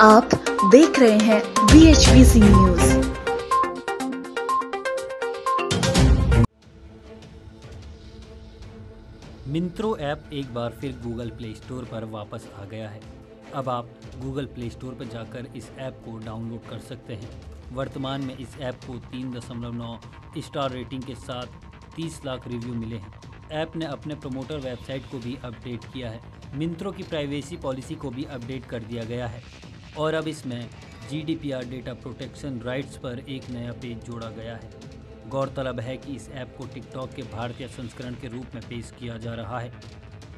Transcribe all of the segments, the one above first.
आप देख रहे हैं बी एच न्यूज़ मिंत्रो ऐप एक बार फिर गूगल प्ले स्टोर पर वापस आ गया है। अब आप गूगल प्ले स्टोर पर जाकर इस ऐप को डाउनलोड कर सकते हैं। वर्तमान में इस ऐप को तीन दशमलव नौ स्टार रेटिंग के साथ 30 लाख रिव्यू मिले हैं। ऐप ने अपने प्रमोटर वेबसाइट को भी अपडेट किया है। मिंत्रो की प्राइवेसी पॉलिसी को भी अपडेट कर दिया गया है। और अब इसमें जीडीपीआर डेटा प्रोटेक्शन राइट्स पर एक नया पेज जोड़ा गया है। गौरतलब है कि इस ऐप को टिकटॉक के भारतीय संस्करण के रूप में पेश किया जा रहा है।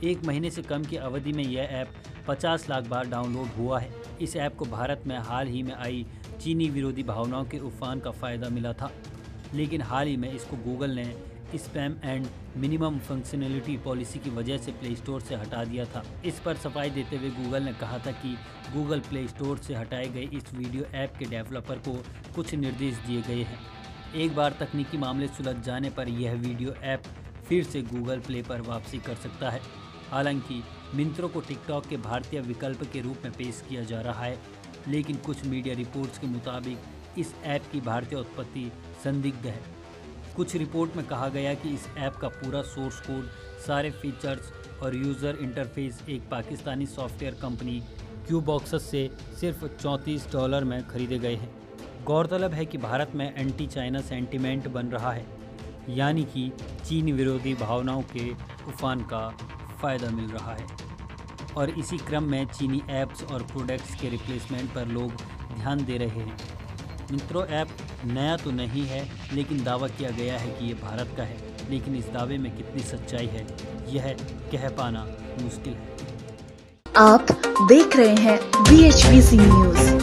एक महीने से कम की अवधि में यह ऐप 50 लाख बार डाउनलोड हुआ है। इस ऐप को भारत में हाल ही में आई चीनी विरोधी भावनाओं के उफान का फ़ायदा मिला था। लेकिन हाल ही में इसको गूगल ने spam and minimum functionality policy की वजह से प्ले स्टोर से हटा दिया था। इस पर सफ़ाई देते हुए गूगल ने कहा था कि गूगल प्ले स्टोर से हटाए गए इस वीडियो ऐप के डेवलपर को कुछ निर्देश दिए गए हैं। एक बार तकनीकी मामले सुलझ जाने पर यह वीडियो ऐप फिर से गूगल प्ले पर वापसी कर सकता है। हालाँकि मिंत्रो को टिकटॉक के भारतीय विकल्प के रूप में पेश किया जा रहा है, लेकिन कुछ मीडिया रिपोर्ट्स के मुताबिक इस ऐप की भारतीय उत्पत्ति संदिग्ध है। कुछ रिपोर्ट में कहा गया कि इस ऐप का पूरा सोर्स कोड, सारे फीचर्स और यूज़र इंटरफेस एक Pakistani software company Q Boxus से सिर्फ़ चौंतीस डॉलर में खरीदे गए हैं। गौरतलब है कि भारत में एंटी चाइना सेंटिमेंट बन रहा है, यानी कि चीन विरोधी भावनाओं के उफान का फ़ायदा मिल रहा है। और इसी क्रम में चीनी ऐप्स और प्रोडक्ट्स के रिप्लेसमेंट पर लोग ध्यान दे रहे हैं। मित्रो, ऐप नया तो नहीं है, लेकिन दावा किया गया है कि ये भारत का है। लेकिन इस दावे में कितनी सच्चाई है, यह कह पाना मुश्किल है। आप देख रहे हैं बी न्यूज़